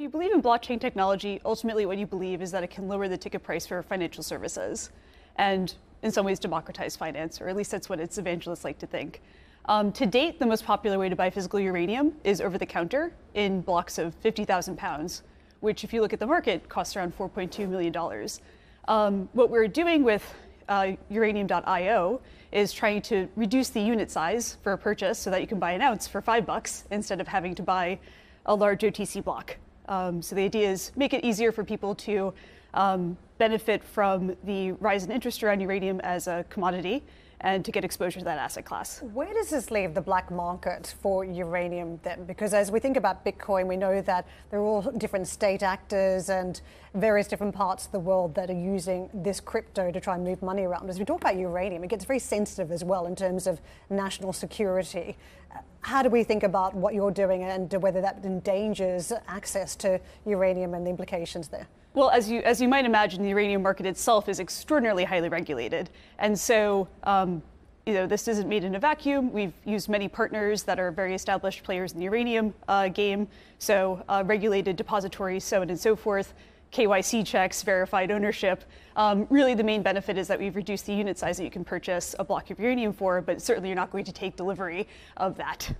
If you believe in blockchain technology, ultimately what you believe is that it can lower the ticket price for financial services and in some ways democratize finance, or at least that's what its evangelists like to think. Um, to date, the most popular way to buy physical uranium is over the counter in blocks of 50,000 pounds, which, if you look at the market, costs around $4.2 million. Um, what we're doing with uh, uranium.io is trying to reduce the unit size for a purchase so that you can buy an ounce for five bucks instead of having to buy a large OTC block. Um, so the idea is make it easier for people to um, benefit from the rise in interest around uranium as a commodity and to get exposure to that asset class. Where does this leave the black market for uranium then? Because as we think about Bitcoin, we know that there are all different state actors and various different parts of the world that are using this crypto to try and move money around. As we talk about uranium, it gets very sensitive as well in terms of national security. How do we think about what you're doing and whether that endangers access to uranium and the implications there? Well, as you as you might imagine, the uranium market itself is extraordinarily highly regulated, and so. Um, you know, this isn't made in a vacuum. We've used many partners that are very established players in the uranium uh, game, so uh, regulated depositories, so on and so forth. KYC checks, verified ownership. Um, really, the main benefit is that we've reduced the unit size that you can purchase a block of uranium for, but certainly you're not going to take delivery of that.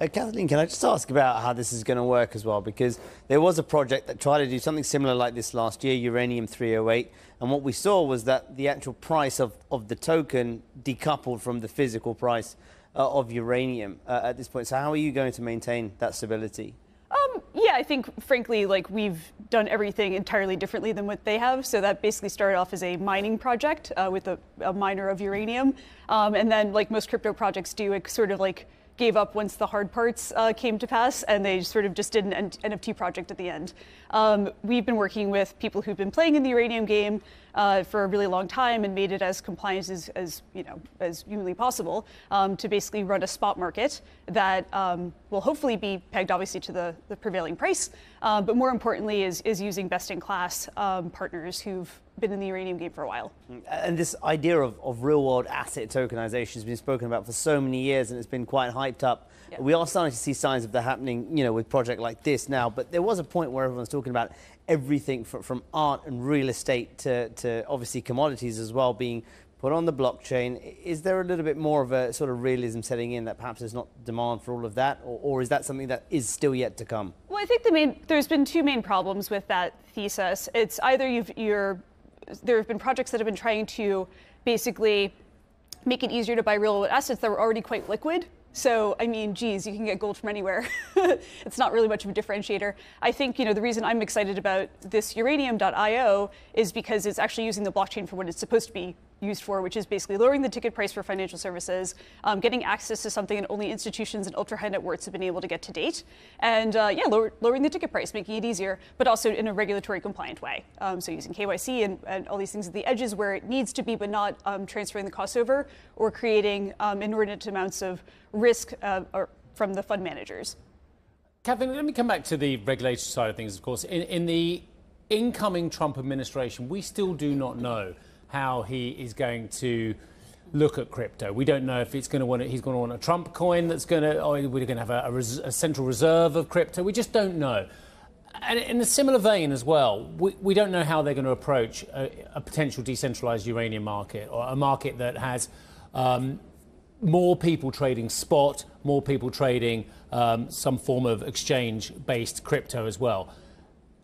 Uh, Kathleen, can I just ask about how this is going to work as well? Because there was a project that tried to do something similar like this last year, Uranium 308, and what we saw was that the actual price of, of the token decoupled from the physical price uh, of uranium uh, at this point. So how are you going to maintain that stability? Um, yeah, I think frankly, like we've done everything entirely differently than what they have. So that basically started off as a mining project uh, with a, a, miner of uranium, um, and then like most crypto projects do, it sort of like gave up once the hard parts uh, came to pass, and they sort of just did an NFT project at the end. Um, we've been working with people who've been playing in the Uranium game uh, for a really long time and made it as compliant as, as you know as humanly possible um, to basically run a spot market that um, will hopefully be pegged obviously to the, the prevailing price, uh, but more importantly is, is using best-in-class um, partners who've been in the uranium game for a while. And this idea of, of real world asset tokenization has been spoken about for so many years and it's been quite hyped up. Yeah. We are starting to see signs of that happening, you know, with project like this now. But there was a point where everyone's talking about everything from, from art and real estate to, to obviously commodities as well being put on the blockchain. Is there a little bit more of a sort of realism setting in that perhaps there's not demand for all of that, or, or, is that something that is still yet to come? Well, I think the main there's been two main problems with that thesis. It's either you are there have been projects that have been trying to basically make it easier to buy real assets that were already quite liquid. So, I mean, geez, you can get gold from anywhere. it's not really much of a differentiator. I think, you know, the reason I'm excited about this uranium.io is because it's actually using the blockchain for what it's supposed to be used for, which is basically lowering the ticket price for financial services, um, getting access to something that only institutions and ultra high net worths have been able to get to date, and uh, yeah, lower, lowering the ticket price, making it easier, but also in a regulatory compliant way. Um, so using KYC and, and, all these things at the edges where it needs to be, but not um, transferring the costs over or creating um, inordinate amounts of risk uh, from the fund managers. Kathleen, let me come back to the regulatory side of things, of course. In, in the incoming Trump administration, we still do not know how he is going to look at crypto. We don't know if it's going to want. he's going to want a Trump coin that's going to, or we're going to have a, a, res, a, central reserve of crypto. We just don't know. And in a similar vein as well, we, we don't know how they're going to approach a, a potential decentralized uranium market or a market that has um, more people trading spot, more people trading um, some form of exchange-based crypto as well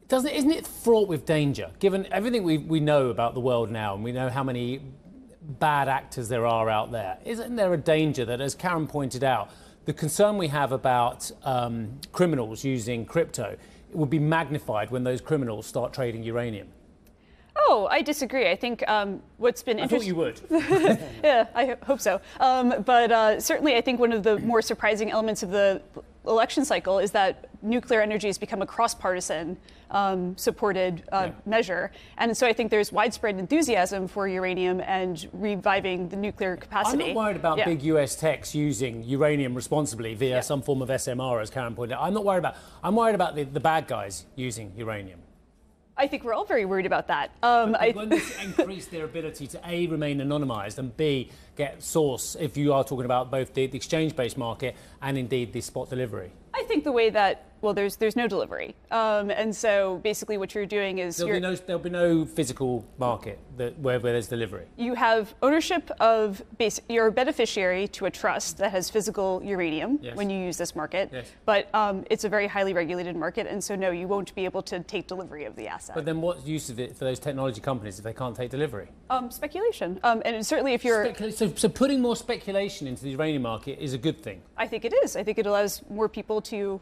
doesn't isn't it fraught with danger given everything we, we know about the world now and we know how many bad actors there are out there isn't there a danger that as karen pointed out the concern we have about um, criminals using crypto it would be magnified when those criminals start trading uranium Oh, I disagree. I think um, what's been interesting. I thought you would. yeah, I hope so. Um, but uh, certainly, I think one of the more surprising elements of the election cycle is that nuclear energy has become a cross-partisan um, supported uh, yeah. measure, and so I think there's widespread enthusiasm for uranium and reviving the nuclear capacity. I'm not worried about yeah. big U.S. techs using uranium responsibly via yeah. some form of SMR, as Karen pointed out. I'm not worried about. I'm worried about the, the bad guys using uranium. I think we're all very worried about that. Um, but I, this increase their ability to A, remain anonymised, and B, get source if you are talking about both the, the exchange based market and indeed the spot delivery? I think the way that well, there's there's no delivery, um, and so basically what you're doing is there'll be no there'll be no physical market that where, where there's delivery. You have ownership of base. You're a beneficiary to a trust that has physical uranium Yes. when you use this market, Yes. but um, it's a very highly regulated market, and so no, you won't be able to take delivery of the asset. But then what's the use of it for those technology companies if they can't take delivery? um, speculation, um, and certainly if you're, Specula- so, so putting more speculation into the uranium market is a good thing. I think it is. I think it allows more people to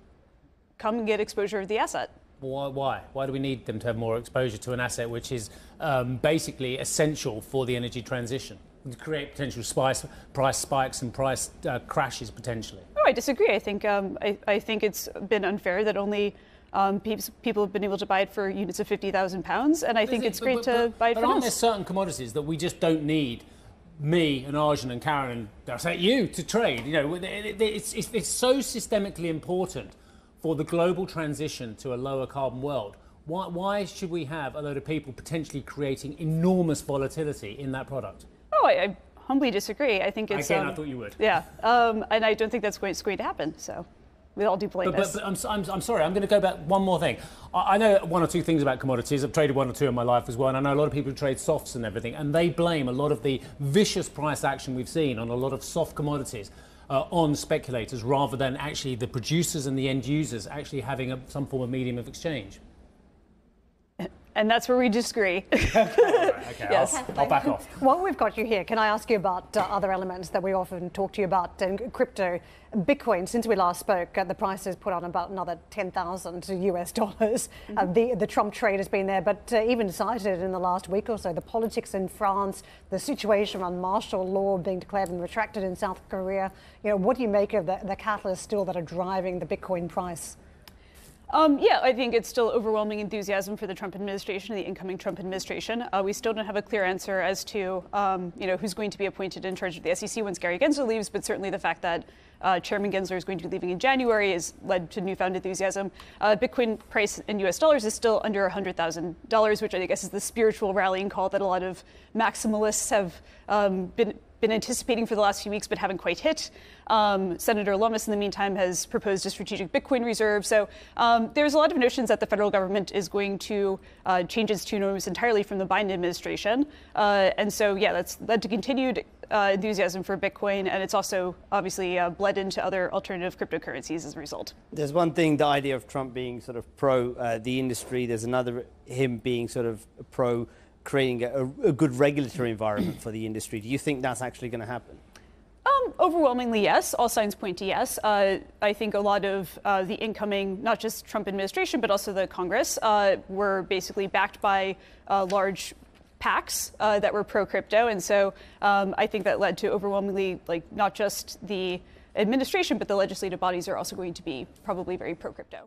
come and get exposure of the asset. Why, why? Why do we need them to have more exposure to an asset which is um, basically essential for the energy transition? To create potential spice, price spikes and price uh, crashes potentially. Oh, I disagree. I think um, I, I think it's been unfair that only um, peeps- people have been able to buy it for units of fifty thousand pounds, and I think it- it's great but- to but- buy it but for aren't there certain commodities that we just don't need? Me and Arjun and Karen say you to trade. You know, it- it- it's, it's, it's so systemically important for the global transition to a lower carbon world. Why, why should we have a load of people potentially creating enormous volatility in that product? Oh, I, I humbly disagree. I think it's Again, um, I thought you would. Yeah, um, and I don't think that's going, it's going to happen. So, with all due But, but, but I'm, I'm, I'm sorry, I'm going to go back one more thing. I, I know one or two things about commodities. I've traded one or two in my life as well, and I know a lot of people who trade softs and everything, and they blame a lot of the vicious price action we've seen on a lot of soft commodities uh, on speculators rather than actually the producers and the end users actually having a, some form of medium of exchange. And that's where we disagree. Okay, Yes. I'll, I'll back off. While we've got you here, can I ask you about uh, other elements that we often talk to you about in crypto? Bitcoin, since we last spoke, uh, the price has put on about another 10,000 US dollars. Uh, the, the Trump trade has been there, but uh, even cited in the last week or so, the politics in France, the situation around martial law being declared and retracted in South Korea. You know, what do you make of the, the catalysts still that are driving the Bitcoin price? Um, yeah, I think it's still overwhelming enthusiasm for the Trump administration, the incoming Trump administration. Uh, we still don't have a clear answer as to, um, you know, who's going to be appointed in charge of the SEC once Gary Gensler leaves. But certainly the fact that uh, Chairman Gensler is going to be leaving in January has led to newfound enthusiasm. Uh, Bitcoin price in U.S. dollars is still under $100,000, which I guess is the spiritual rallying call that a lot of maximalists have um, been been anticipating for the last few weeks but haven't quite hit. Um, Senator Lummis, in the meantime, has proposed a strategic Bitcoin reserve. So um, there's a lot of notions that the federal government is going to uh, change its tune almost entirely from the Biden administration. Uh, and so, yeah, that's led to continued uh, enthusiasm for Bitcoin, and it's also obviously uh, bled into other alternative cryptocurrencies as a result. There's one thing, the idea of Trump being sort of pro uh, the industry. There's another, him being sort of pro creating a, a good regulatory environment for the industry. Do you think that's actually going to happen? Um, overwhelmingly, yes. All signs point to yes. Uh, I think a lot of uh, the incoming, not just Trump administration, but also the Congress, uh, were basically backed by uh, large PACs uh, that were pro crypto, and so um, I think that led to overwhelmingly, like not just the administration, but the legislative bodies are also going to be probably very pro crypto.